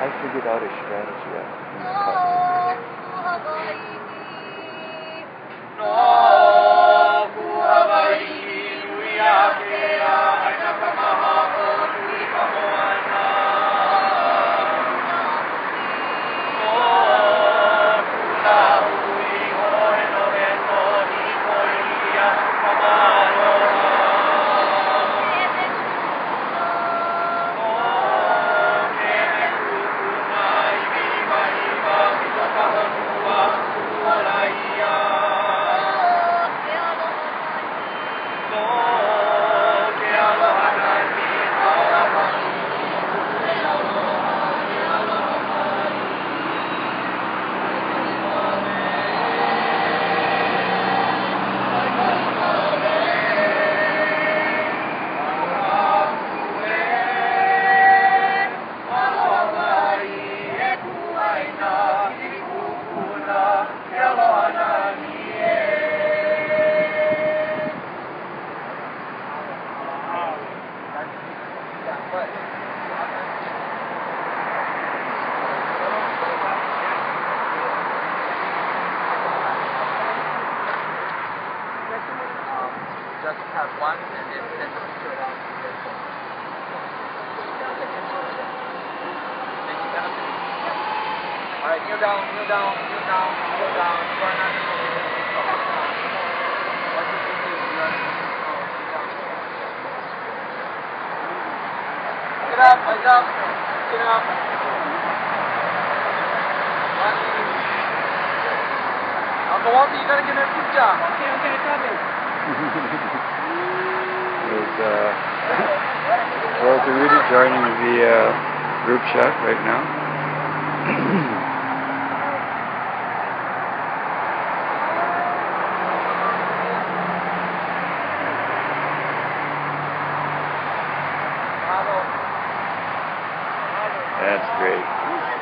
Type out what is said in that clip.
I figured out a strategy Come on. Just have one and then send you. Alright, kneel down, kneel down, kneel down, kneel down. Try not to move your feet up. What you can do, you are oh, kneel down. Get up, eyes up, get up. One knee. Uncle Walter, you gotta get that picture. Okay, okay, coming. There's uh, Walter Ritte joining the uh, group shot right now. That's great.